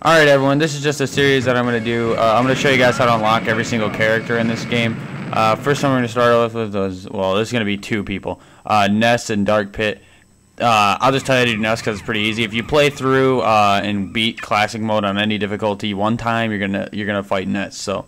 Alright everyone, this is just a series that I'm going to do. Uh, I'm going to show you guys how to unlock every single character in this game. Uh, first we're going to start off with is, well, there's going to be two people. Uh, Ness and Dark Pit. Uh, I'll just tell you to do Ness because it's pretty easy. If you play through uh, and beat classic mode on any difficulty one time, you're gonna you're gonna fight Ness. So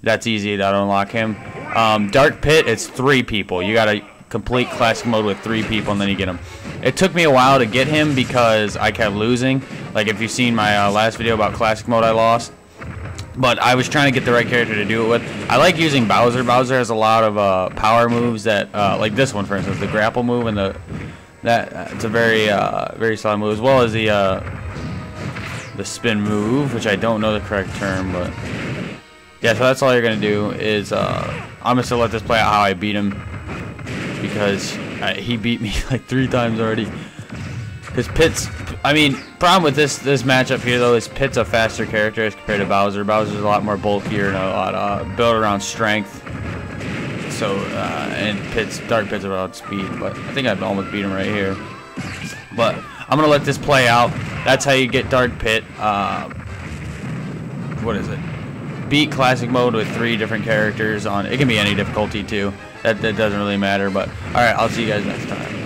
that's easy to unlock him. Um, Dark Pit, it's three people. You gotta complete classic mode with three people and then you get him. It took me a while to get him because I kept losing. Like if you've seen my uh, last video about classic mode, I lost. But I was trying to get the right character to do it with. I like using Bowser. Bowser has a lot of uh, power moves that, uh, like this one for instance, the grapple move and the that uh, it's a very uh, very solid move as well as the uh, the spin move, which I don't know the correct term, but yeah. So that's all you're gonna do is I'm just gonna still let this play out how I beat him because uh, he beat me like three times already. Because Pit's, I mean, problem with this this matchup here though is Pit's a faster character as compared to Bowser. Bowser's a lot more bulkier and a lot uh, built around strength. So uh, and Pit's Dark Pit's about speed, but I think I've almost beat him right here. But I'm gonna let this play out. That's how you get Dark Pit. Uh, what is it? Beat classic mode with three different characters on. It can be any difficulty too that, that doesn't really matter. But all right, I'll see you guys next time.